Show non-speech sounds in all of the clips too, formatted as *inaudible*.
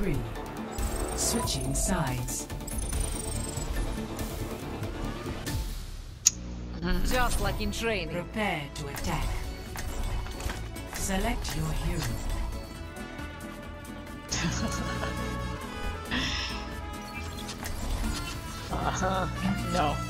three. Switching sides. Just like in training. Prepare to attack. Select your hero. *laughs* uh-huh. No.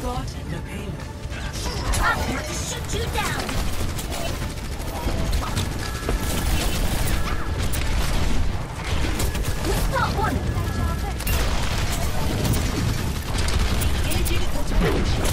Escort payload. I'm going to shoot you down! We've one! Engaging automation.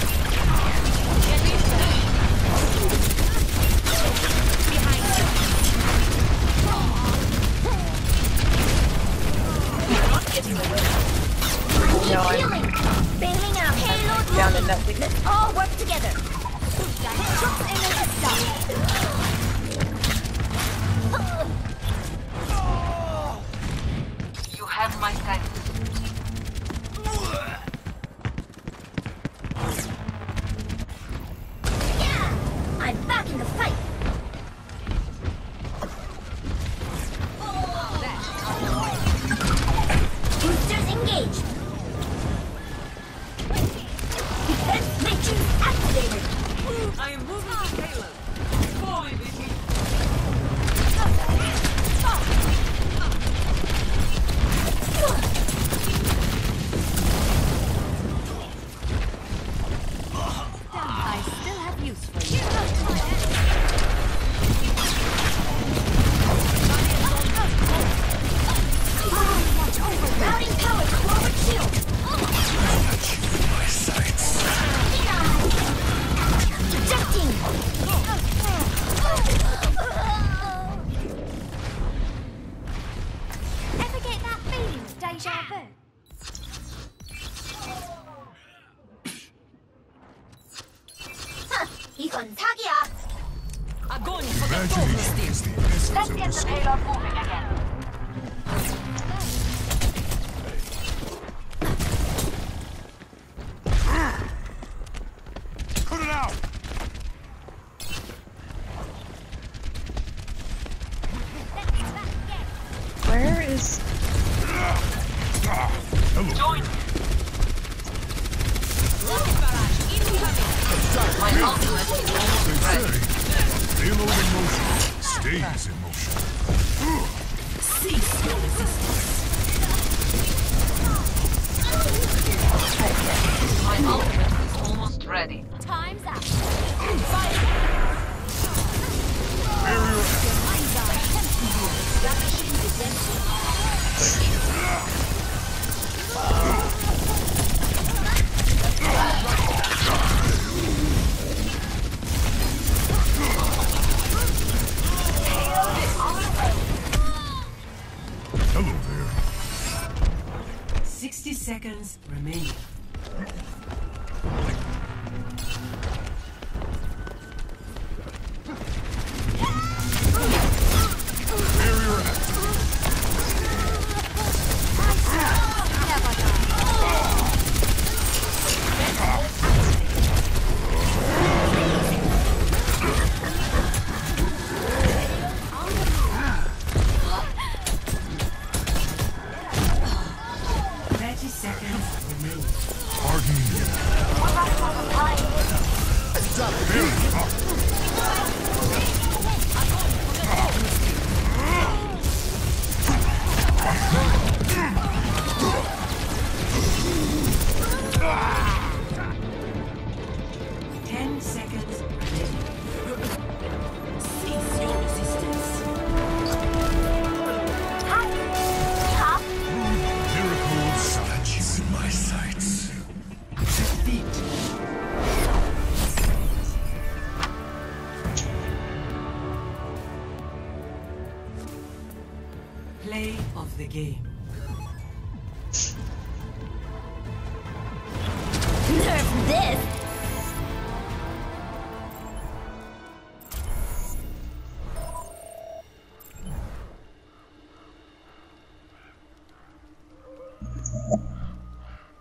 Imagining is the essence of. Let's get the payload moving again.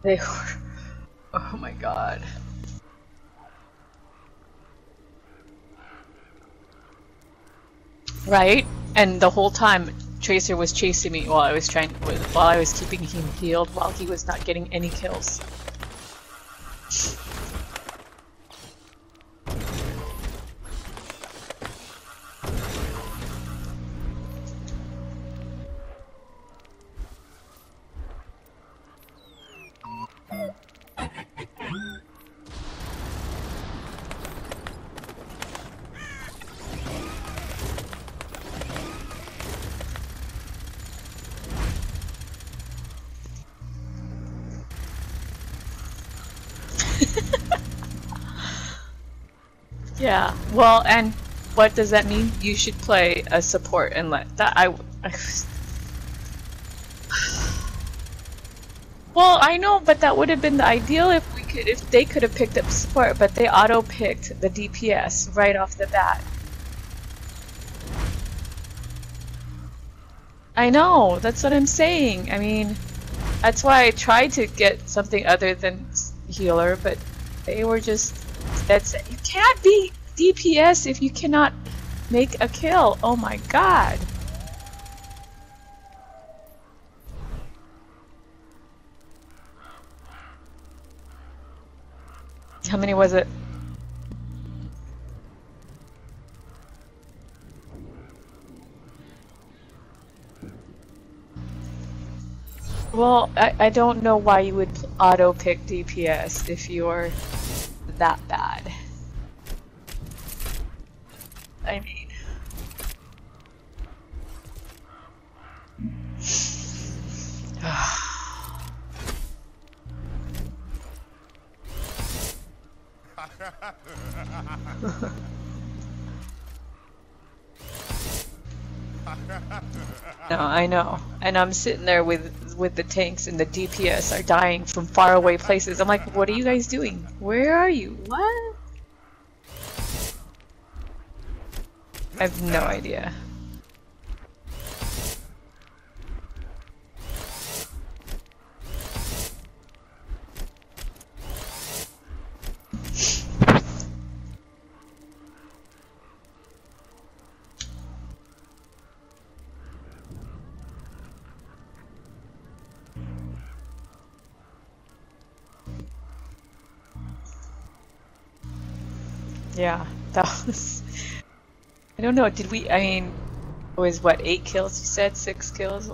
They were. *laughs* Oh my god. Right? And the whole time, Tracer was chasing me while I was trying, while I was keeping him healed, while he was not getting any kills. Well, and what does that mean? You should play a support and let that I. *laughs* Well, I know, but that would have been the ideal if we could, if they could have picked up support, but they auto picked the DPS right off the bat. I know. That's what I'm saying. I mean, that's why I tried to get something other than healer, but they were just. That's you can't be DPS if you cannot make a kill. Oh my god. How many was it? Well, I, I don't know why you would auto pick DPS if you're that bad. I mean. *sighs* No, I know. And I'm sitting there with with the tanks and the DPS are dying from far away places. I'm like, what are you guys doing? Where are you? What? I have no idea. Yeah, *laughs* that was. I don't know. Did we? I mean, it was what eight kills? You said six kills.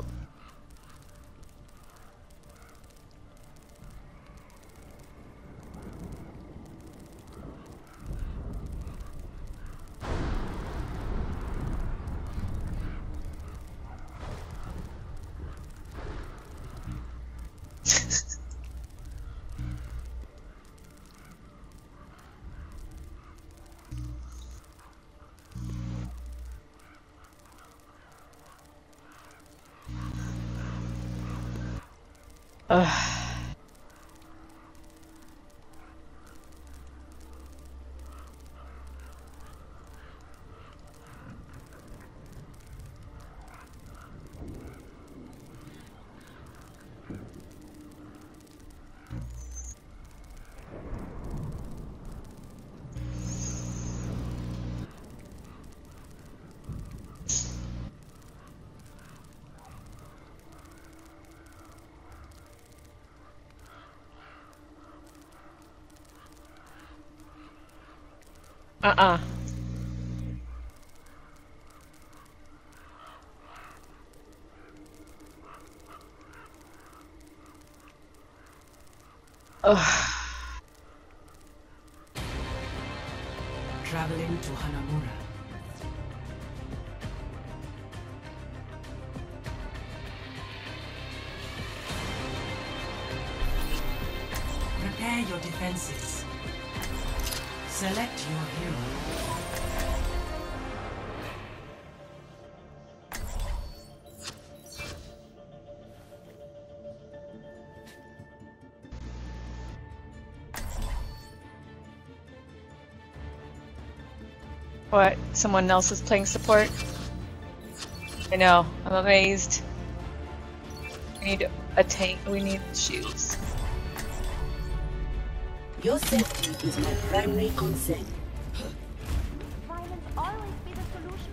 Uh-uh. Ugh. What? Someone else is playing support? I know. I'm amazed. We need a tank. We need shoes. Your safety is my primary concern. Violence always be the solution.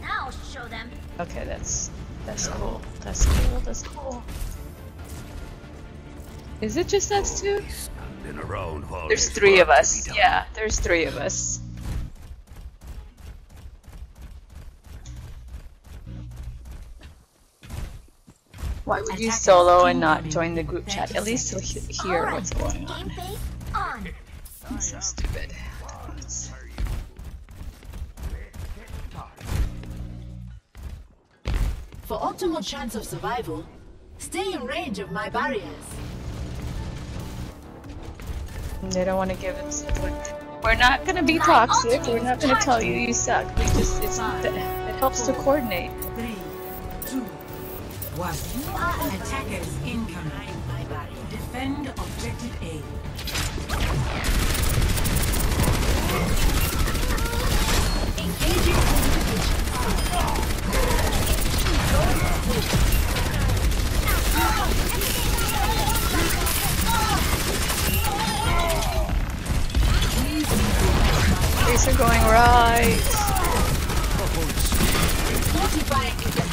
Now show them. Okay, that's that's cool. That's cool. That's cool. Is it just us two? Standing around while There's there's three of us. Yeah, there's three of us. Why would you solo and not join the group chat? At least you'll he- hear what's going on. Game face on. So stupid. For optimal chance of survival, stay in range of my barriers. They don't want to give us support. We're not gonna be toxic. We're not gonna tell you you suck. We just it's it helps to coordinate. Three, two, one. Attackers incoming. Defend objective A. Engaging fortifications. These are going right. Fortifying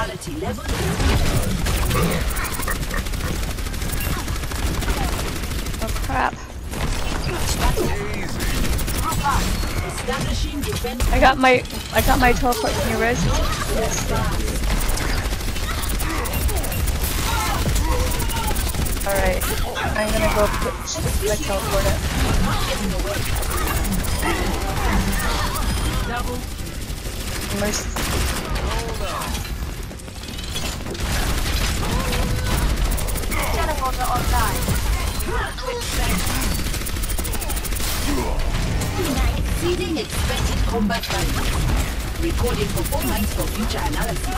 level Oh crap! I got my I got my teleport. You res? All right, I'm gonna go put my teleport it. Mercy. Exceeding expected combat value. Recording performance for future analysis.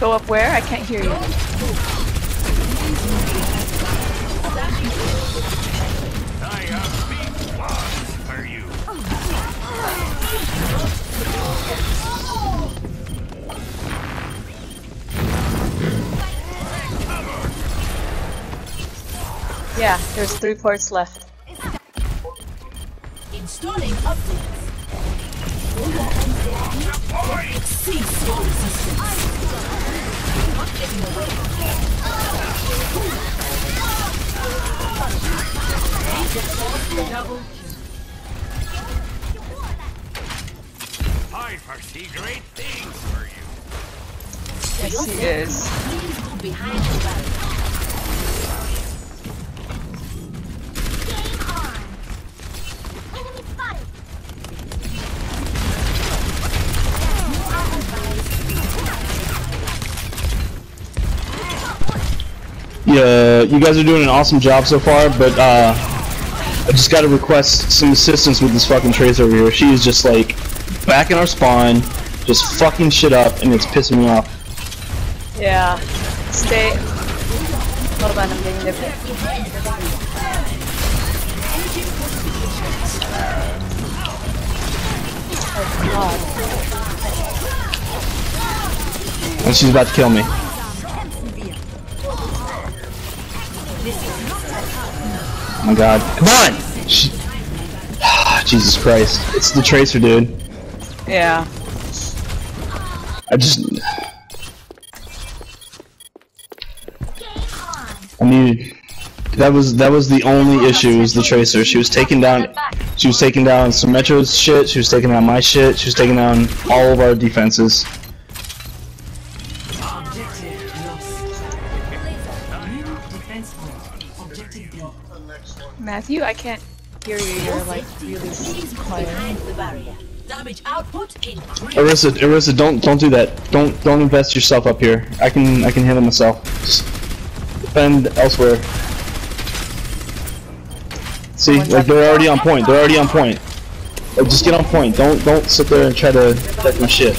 Go up where? I can't hear you. Yeah, there's three ports left. Installing updates. Exceeds your resistance. Not getting double kill. I foresee great things for you. Yes, he is. Yeah, you guys are doing an awesome job so far, but uh, I just gotta request some assistance with this fucking trace over here. She is just like back in our spawn, just fucking shit up, and it's pissing me off. Yeah. Stay. Hold on, I'm getting different. Oh And she's about to kill me. My god. Come on! She... Ah, Jesus Christ. It's the tracer, dude. Yeah. I just... Game on. I needed... That was that was the only issue was the tracer. She was taking down she was taking down some Symmetra's shit, she was taking down my shit, she was taking down all of our defenses. Objective lost. New defense point. Objective B. Matthew, I can't hear you. You're like really Please quiet. behind the barrier. Damage output increased. Orisa, Orisa, don't don't do that. Don't don't invest yourself up here. I can I can handle myself. Just defend elsewhere. See, like they're already on point. They're already on point. Like just get on point. Don't don't sit there and try to protect my shit.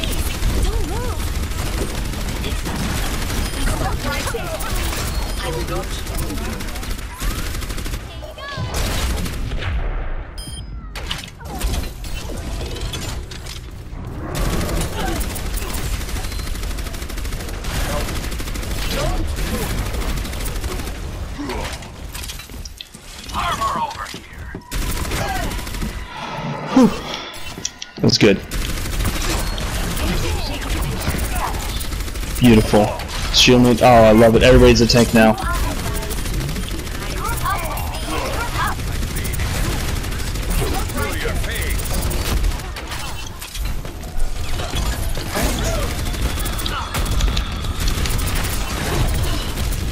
That's good. Beautiful. Shield me. Oh, I love it. Everybody's a tank now.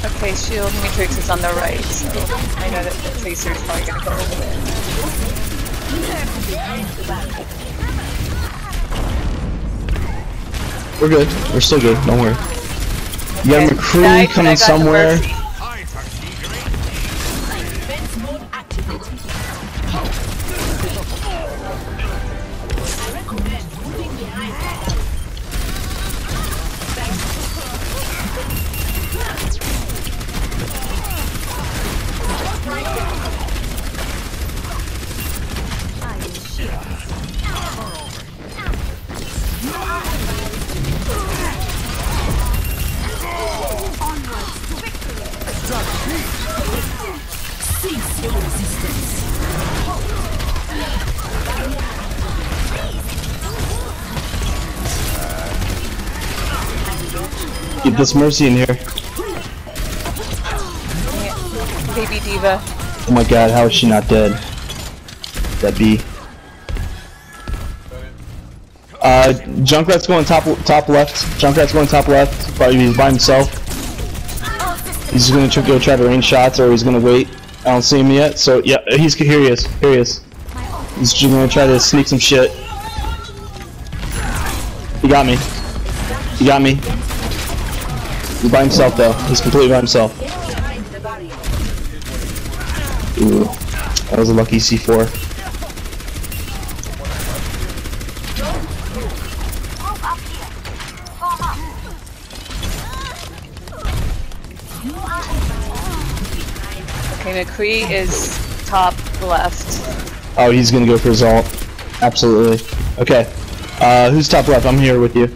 Okay, shield matrix is on the right, so I know that the tracer's probably gonna go over there. We're good. We're still good. Don't worry. You got Okay, McCree died, but I coming somewhere. This Mercy in here. Baby D.Va. Oh my god, how is she not dead? That B. Uh, Junkrat's going top top left. Junkrat's going top left. Probably he's by himself. He's just gonna try, go try to range shots, or he's gonna wait. I don't see him yet. So yeah, he's here. He is. Here he is. He's just gonna try to sneak some shit. He got me. He got me. He's by himself though. He's completely by himself. Ooh, that was a lucky C4. Move up here. Form up. Okay, McCree is top left. Oh, he's gonna go for his ult. Absolutely. Okay. Uh, who's top left? I'm here with you.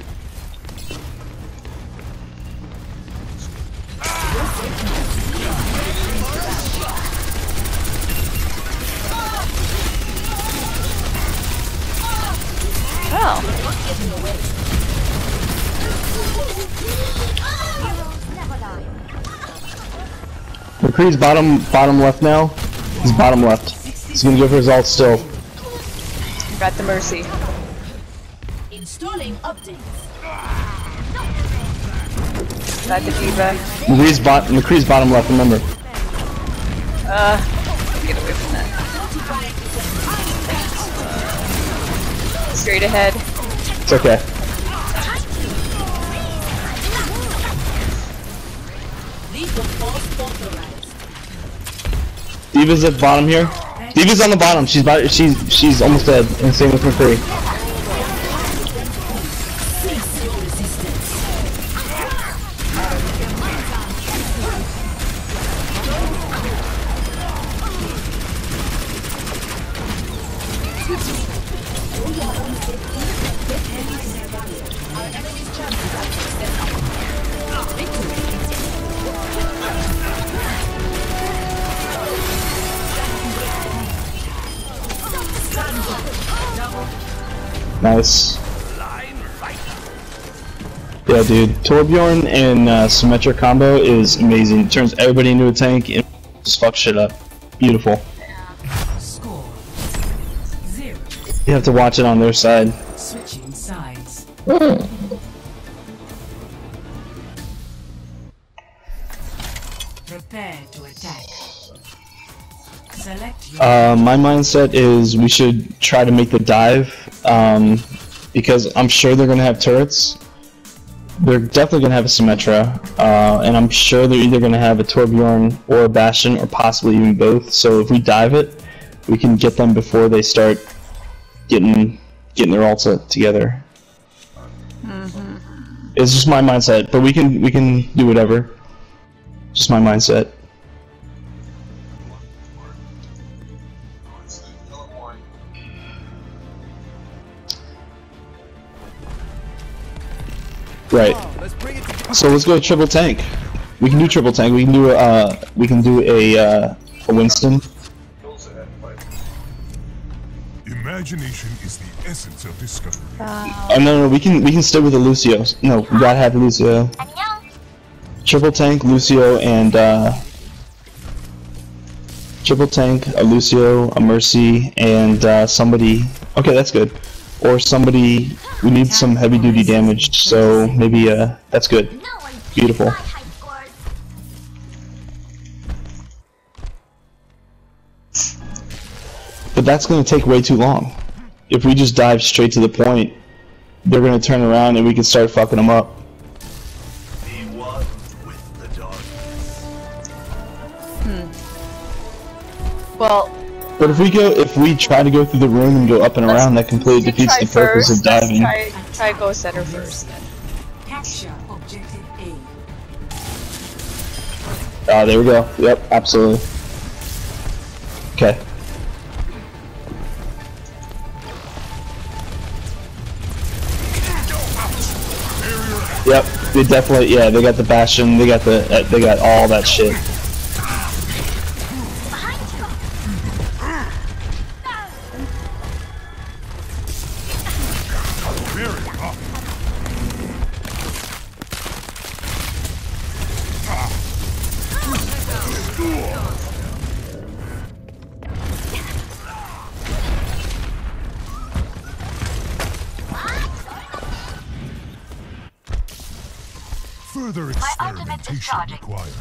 McCree's bottom bottom left now. He's bottom left. He's gonna go for his ult still. got the Mercy. Installing updates. Got the D.Va. McCree's, bot McCree's bottom left, remember. Uh, get away from that. Straight ahead. It's okay. D.Va's at the bottom here. D.Va's on the bottom. She's by, she's she's almost dead. And same with McCree. Nice. Yeah, dude. Torbjorn and uh, Symmetra combo is amazing. turns everybody into a tank and just fuck shit up. Beautiful. You have to watch it on their side. Switching sides. Prepare to attack. Select Uh, my mindset is we should try to make the dive um, because I'm sure they're gonna have turrets. They're definitely gonna have a Symmetra, uh, and I'm sure they're either gonna have a Torbjorn or a Bastion, or possibly even both. So if we dive it, we can get them before they start getting getting their ults together. It's just my mindset, but we can we can do whatever. Just my mindset. Right. So let's go triple tank. We can do triple tank. We can do uh we can do a uh a Winston. Imagination is the essence of discovery. Oh no no we can we can stay with the Lucio. No, we gotta have Lucio. Triple tank, Lucio, and uh triple tank, a Lucio, a Mercy, and uh, somebody. Okay, that's good. Or somebody. We need some heavy duty damage, so maybe uh that's good. Beautiful. But that's gonna take way too long. If we just dive straight to the point, they're gonna turn around and we can start fucking them up. Dark. Well, But if we go, if we try to go through the room and go up and around, that completely defeats the purpose first. of diving. Let's try, try go center first. Then. Capture objective A. Ah, there we go. Yep, absolutely. Okay. Yep, they definitely. Yeah, they got the bastion. They got the. Uh, they got all that shit. Further experimentation required.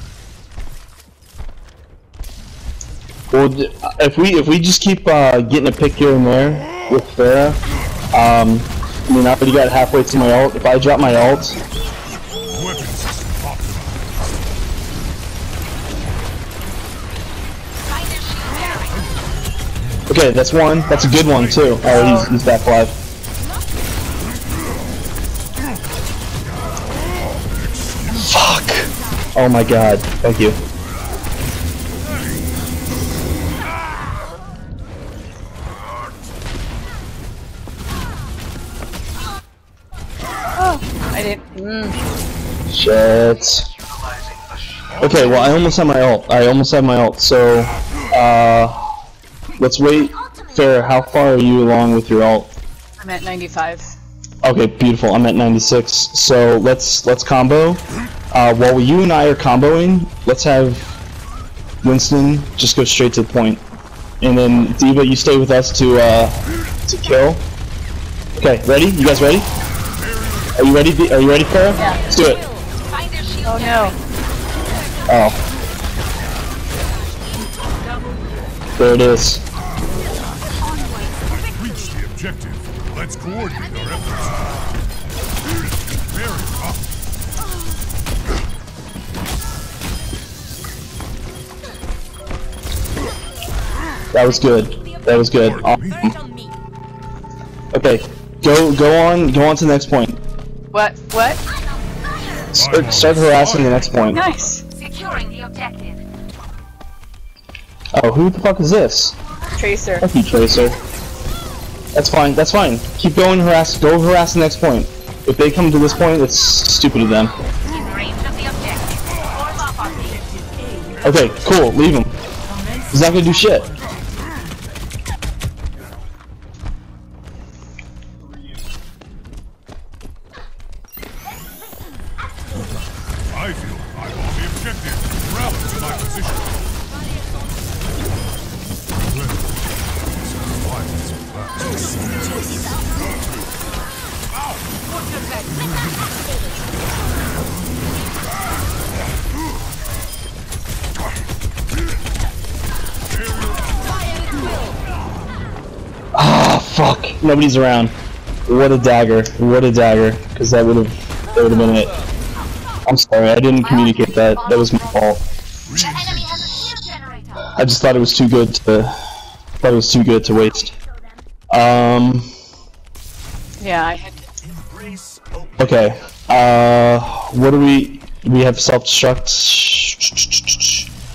Well, if we if we just keep uh, getting a pick here and there with Pharah, um, I mean, I already got halfway to my ult. If I drop my ult, Weapon system optimized. okay, that's one. That's a good one too. Oh, he's, he's back live. Oh my god. Thank you. Oh, I didn't. Mm. Shit. Okay, well, I almost have my ult. I almost have my ult. So, uh, let's wait. Pharah, how far are you along with your ult? I'm at 95. Okay, beautiful. I'm at 96. So let's let's combo. Uh, while you and I are comboing, let's have Winston just go straight to the point, and then D.Va, you stay with us to uh, to kill. Okay, ready? You guys ready? Are you ready? Di- Are you ready, Pharah? Yeah. Let's do it. Oh no. Oh. There it is. Reach the objective. Let's coordinate That was good. That was good. Awesome. Okay, go go on go on to the next point. What? What? Start, start harassing the next point. Nice. Securing the objective. Oh, who the fuck is this? Tracer. Fuck you, Tracer. That's fine, that's fine. Keep going, harass, go harass the next point. If they come to this point, it's stupid of them. In range of the objective. Form up on me. Okay, cool, leave him. He's not gonna do shit. Fuck. Nobody's around. What a dagger. What a dagger. Because that would have that would have been it. I'm sorry, I didn't communicate that. That was my fault. The enemy has a shield generator. I just thought it was too good to thought it was too good to waste. Um Yeah, I had. Embrace okay. Uh what do we we have self destruct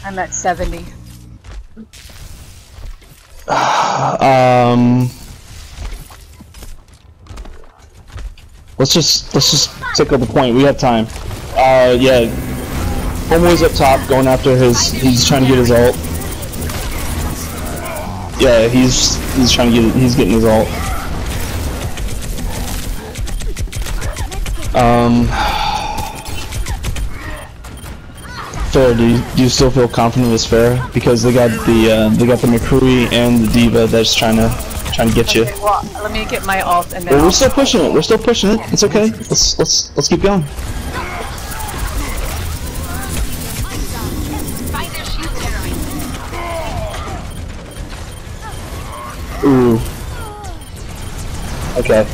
I'm at 70. *sighs* um Let's just let's just up the point. We have time. Uh, yeah. Homeboy's up top, going after his. He's trying to get his ult. Yeah, he's he's trying to get. He's getting his ult. Um. Fair, do you, do you still feel confident it's fair? Because they got the uh, they got the McCree and the D.Va that's trying to trying to get you. Well, let me get my ult and then. But we're still pushing it. We're still pushing it. It's okay. Let's let's let's keep going. Find their shield generator. Ooh. Okay.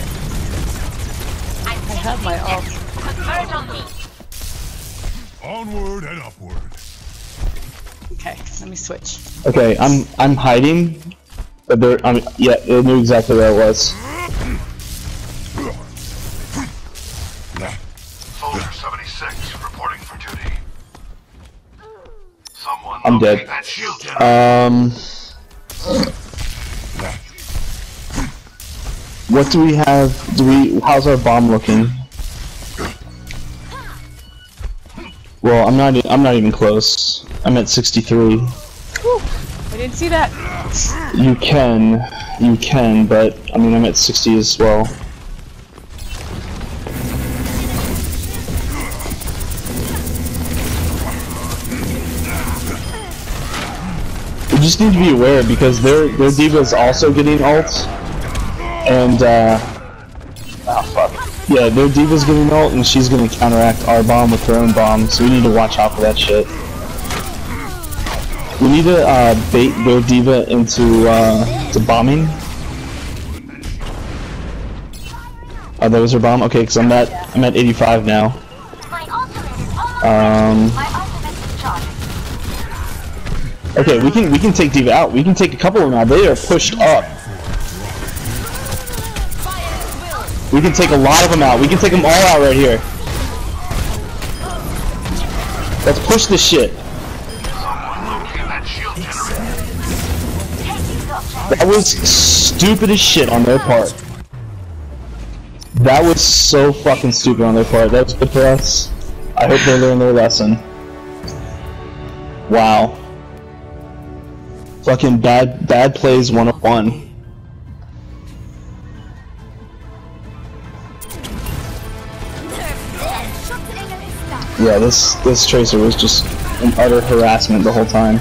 I have my ult. Converge on me. Onward and upward. Okay, let me switch. Okay. I'm I'm hiding, but they're I'm yeah they knew exactly where I was. Soldier 76 reporting for duty. Someone I'm dead. Um. What do we have? Do we? How's our bomb looking? Well, I'm not. I'm not even close. I'm at 63. I didn't see that. You can, you can, but I mean, I'm at 60 as well. We just need to be aware because their their D.Va is also getting ult, and uh, oh fuck, yeah, their D.Va's getting ult, and she's gonna counteract our bomb with her own bomb, so we need to watch out for that shit. We need to uh, bait their D.Va into uh, to bombing. Oh, that was her bomb. Okay, because I'm at I'm at 85 now. Um, okay, we can we can take D.Va out. We can take a couple of them out. They are pushed up. We can take a lot of them out. We can take them all out right here. Let's push this shit. That was stupid as shit on their part. That was so fucking stupid on their part. That was good for us. I hope they learn their lesson. Wow. Fucking bad bad plays 101. Yeah, this this tracer was just an utter harassment the whole time.